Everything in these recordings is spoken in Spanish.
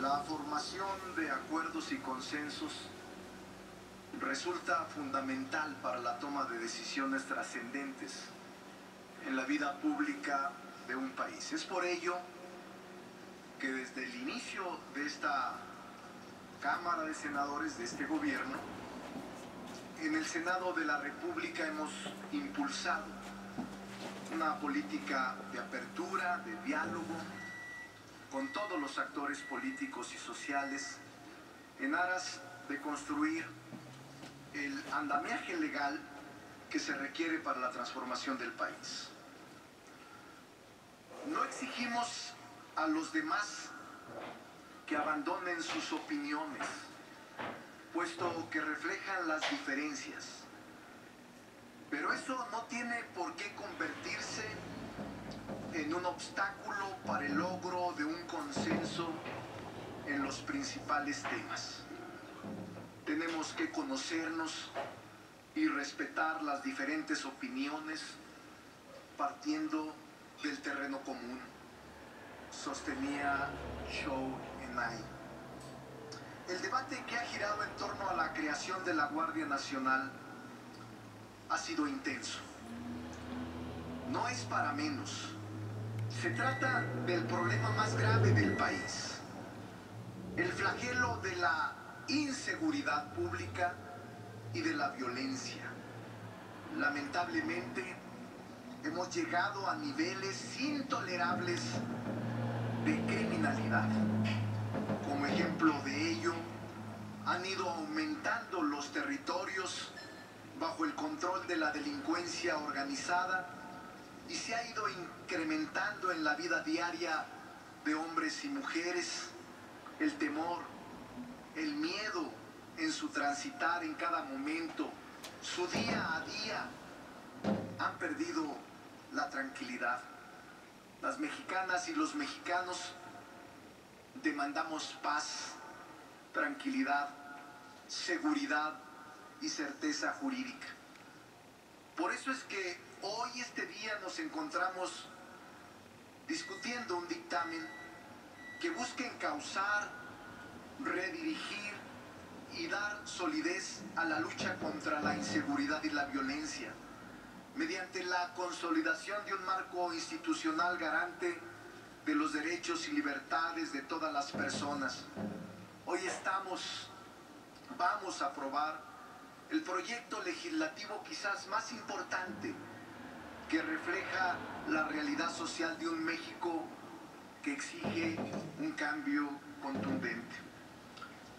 la formación de acuerdos y consensos resulta fundamental para la toma de decisiones trascendentes en la vida pública de un país. Es por ello que desde el inicio de esta Cámara de Senadores, de este gobierno, en el Senado de la República hemos impulsado una política de apertura, de diálogo con todos los actores políticos y sociales en aras de construir el andamiaje legal que se requiere para la transformación del país. No exigimos a los demás que abandonen sus opiniones, puesto que reflejan las diferencias. Pero eso no tiene por qué convertirse en un obstáculo para el logro de un consenso en los principales temas. Tenemos que conocernos y respetar las diferentes opiniones partiendo del terreno común, sostenía Zhou Enai. El debate que ha girado en torno a la creación de la Guardia Nacional ha sido intenso. No es para menos. Se trata del problema más grave del país. El flagelo de la inseguridad pública y de la violencia. Lamentablemente, hemos llegado a niveles intolerables de criminalidad. Como ejemplo de ello, han ido aumentando los territorios bajo el control de la delincuencia organizada y se ha ido incrementando en la vida diaria de hombres y mujeres el temor, el miedo en su transitar en cada momento, su día a día. Han perdido la tranquilidad. Las mexicanas y los mexicanos demandamos paz, tranquilidad, seguridad y certeza jurídica. Por eso es que hoy, este día, nos encontramos discutiendo un dictamen que busca encauzar, redirigir y dar solidez a la lucha contra la inseguridad y la violencia mediante la consolidación de un marco institucional garante de los derechos y libertades de todas las personas. Hoy estamos, vamos a aprobar el proyecto legislativo quizás más importante que refleja la realidad social de un México que exige un cambio contundente.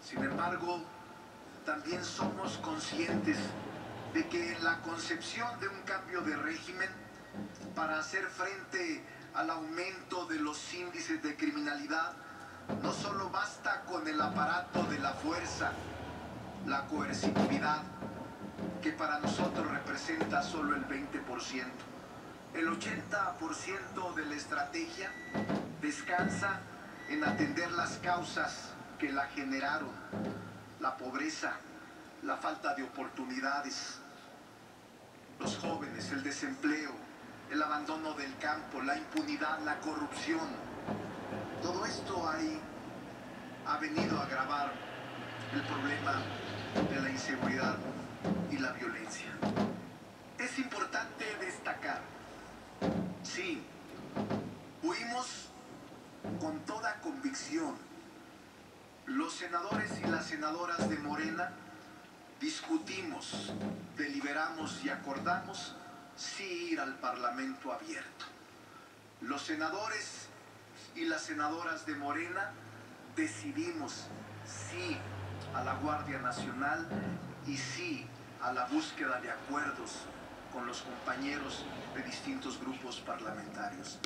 Sin embargo, también somos conscientes de que la concepción de un cambio de régimen para hacer frente al aumento de los índices de criminalidad no solo basta con el aparato de la fuerza, la coercitividad, que para nosotros representa solo el 20%. El 80% de la estrategia descansa en atender las causas que la generaron, la pobreza, la falta de oportunidades, los jóvenes, el desempleo, el abandono del campo, la impunidad, la corrupción. Todo esto ahí ha venido a agravar el problema de la inseguridad y la violencia. Es importante destacar, sí, huimos con toda convicción. Los senadores y las senadoras de Morena discutimos, deliberamos y acordamos sí ir al Parlamento abierto. Los senadores y las senadoras de Morena decidimos sí a la Guardia Nacional y sí a la búsqueda de acuerdos con los compañeros de distintos grupos parlamentarios.